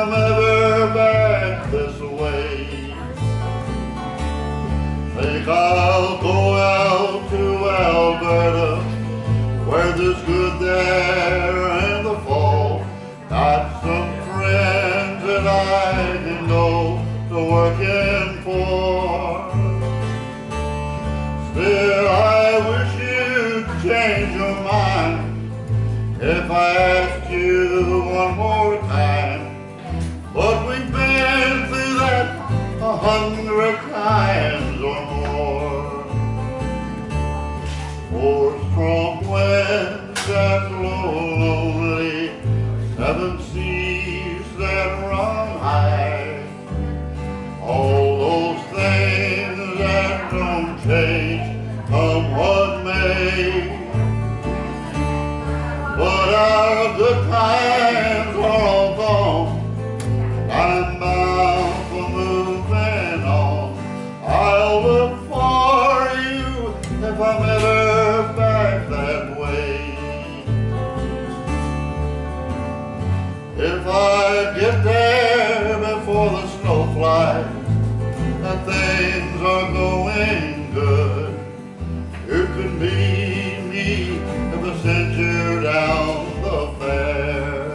I'm ever back this way. Think I'll go out to Alberta, where there's good there in the fall. Got some friends that I can go to working for. Before the snow flies and things are going good, you can meet me if I send you down the fair.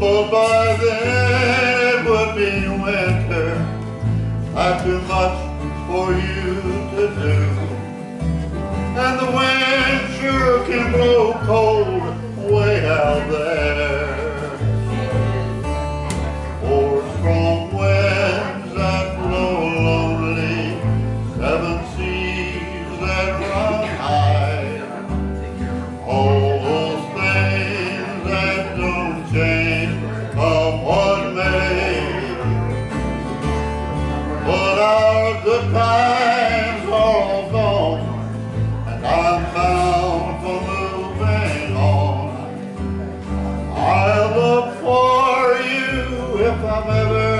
But by then it would be winter, not too much for you to do. And the wind sure can blow cold way out there. If I'm ever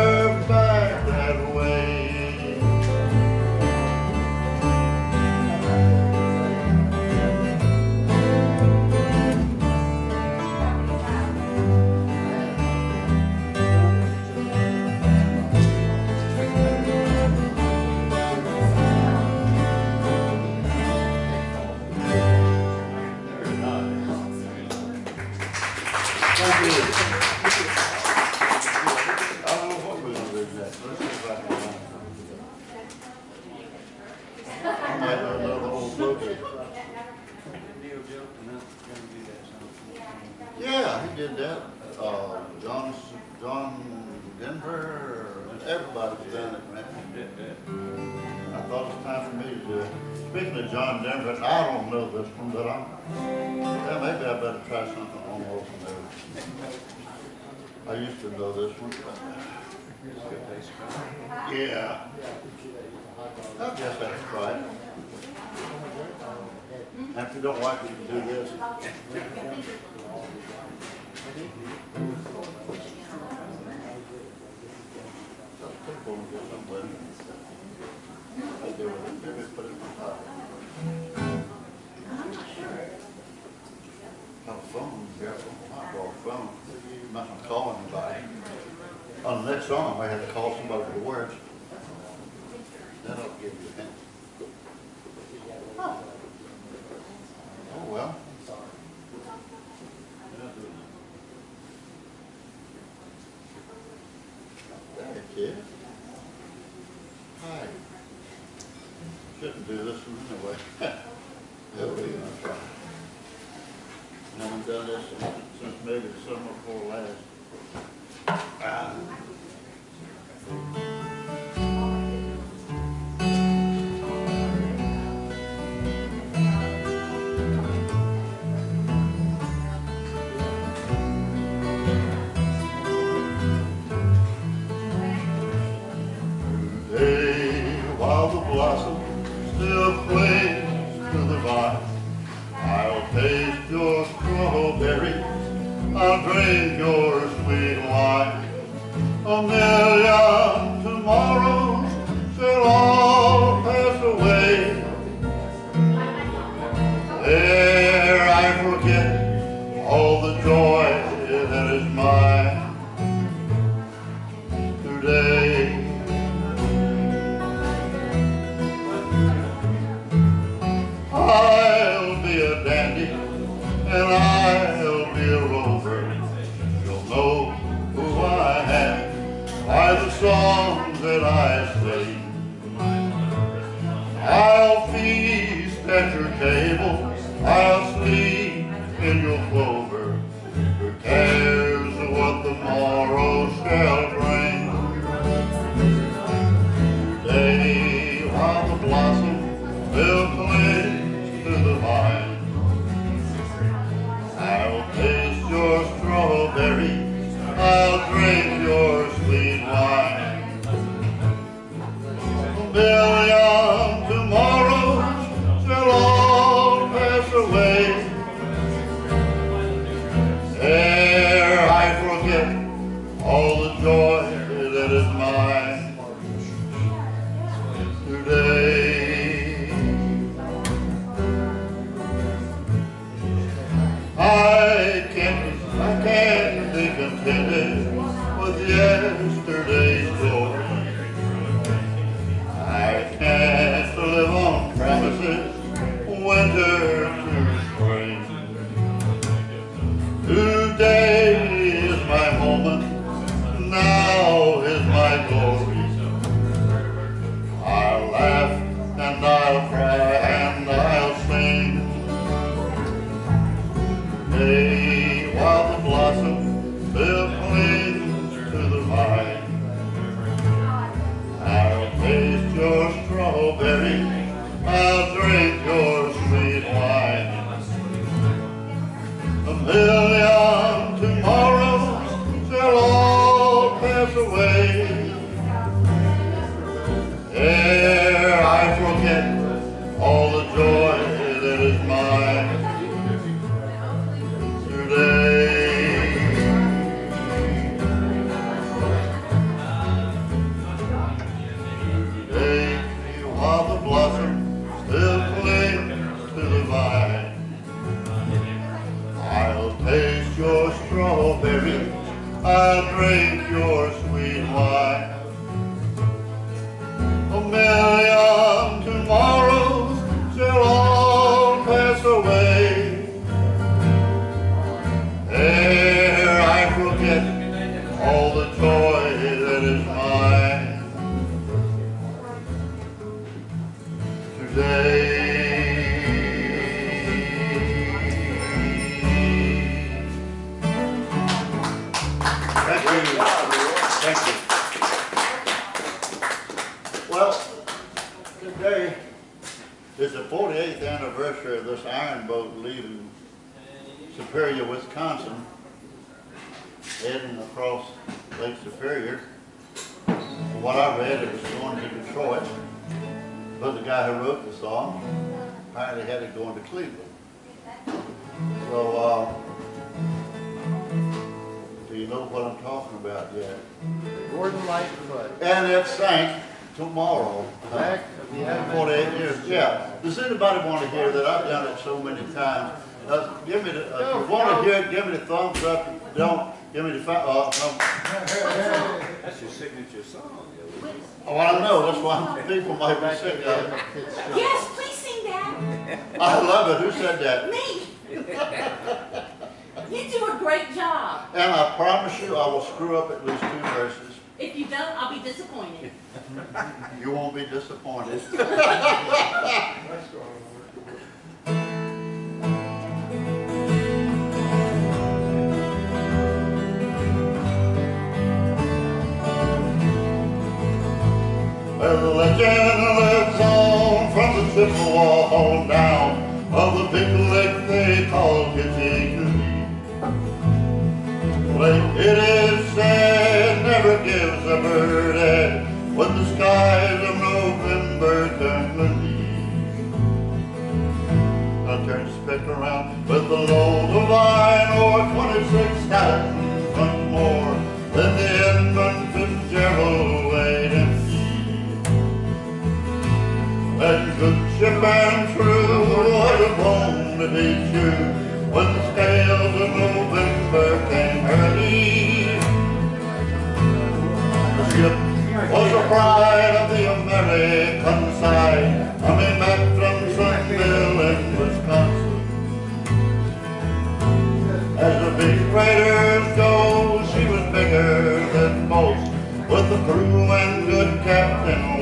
I don't know this one, but I'm, yeah, maybe I better try something almost new. I used to know this one. Yeah. I guess that's right. And if you don't like it, you can do this. I do it, maybe put it on top. Have a phone, careful, I brought a phone, not gonna call anybody. On the next song, I have to call somebody for words. Then I'll give you a hint. A million tomorrows songs that I sing. I'll feast at your table, I'll Wisconsin, heading across Lake Superior. From what I read, it was going to Detroit, but the guy who wrote the song apparently had it going to Cleveland. So, uh, do you know what I'm talking about yet? Gordon Lightfoot, And it sank tomorrow. back of the Advent. Forty-eight years, yeah. Does anybody want to hear that? I've done it so many times. Uh, give me the, uh, if you want to hear it, give me the thumbs up. If you Don't, give me the, fi- uh, no. That's your signature song. Oh, I know, that's why people might be sick of it. Yes, please sing that. I love it. Who said that? Me. You do a great job. And I promise you, I will screw up at least two verses. If you don't, I'll be disappointed. You won't be disappointed. The legend lives on from the Chippewa down of the big lake they call Kitchiglee. Well, it is said never gives a bird when the skies of November turn to leaves. I the spec around with the load of iron ore, 26 thousand good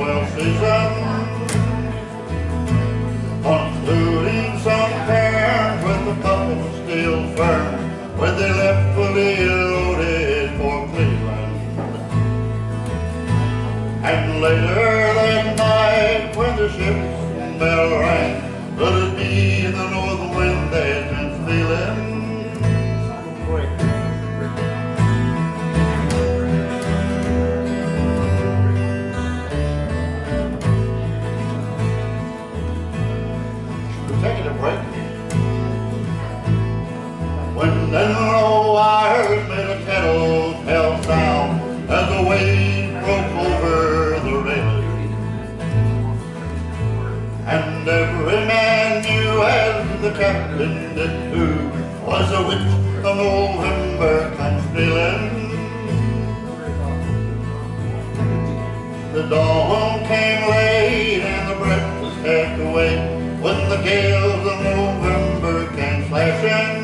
dawn came late and the breakfast had to wait when the gales of November came flashing.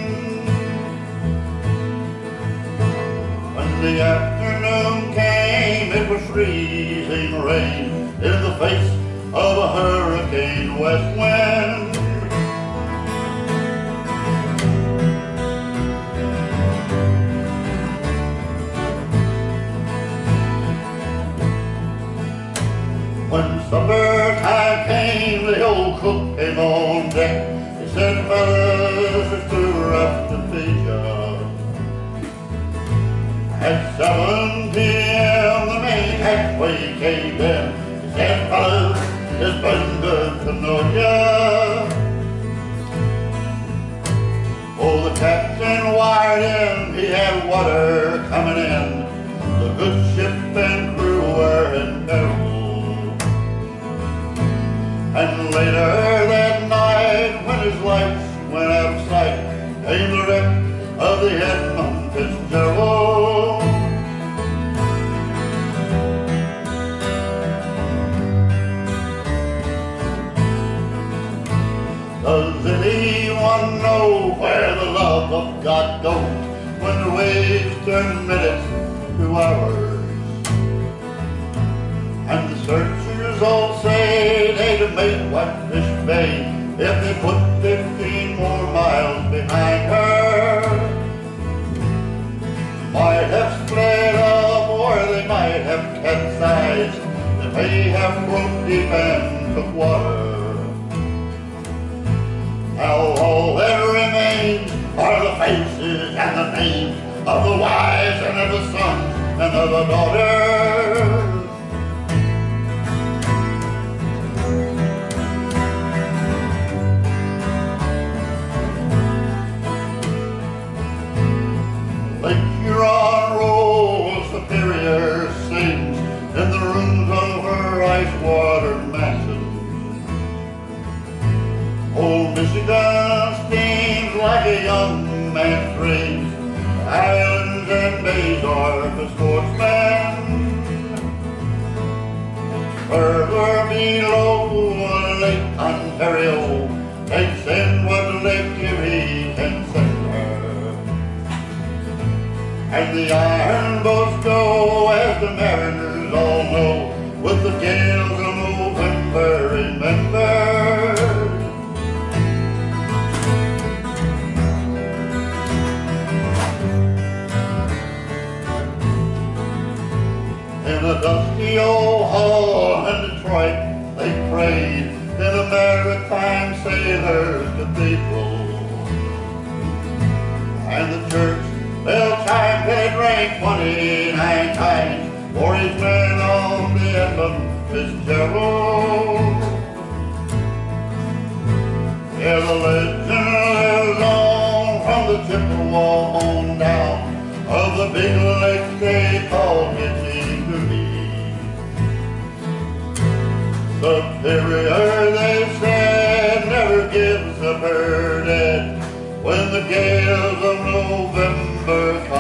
When the afternoon came, it was freezing rain in the face of a hurricane west wind. When supper time came, the old cook came on deck. He said, fellas, it's too rough to feed ya. At seven p.m. the main hatchway came in. He said, fellas, it's been good to know ya. Oh, the captain wired in, he had water coming in. The good ship and crew were in peril. And later that night, when his lights went out of sight, came the wreck of the Edmund Fitzgerald. Does anyone know where the love of God goes when the waves turn minutes to hours? And the searchers all say they'd have Whitefish Bay if they put fifteen more miles behind her. Might have split up or they might have capsized. They may have broke deep and took water. Now all that remains are the faces and the names of the wives and of the sons and of the daughters. Below Lake Ontario, they send what Lake Erie can send. And the iron boats go, as the mariners all know, with the gales of November remembered. In a dusty old hall in Detroit, they prayed in the maritime sailor's cathedral. And the church bell chime they rang twenty-nine times for his men on the Edmund Fitzgerald. Yeah, the legend lives on from the Chippewa on down of the big lake they call Gitche Superior, they said, never gives her dead when the gales of November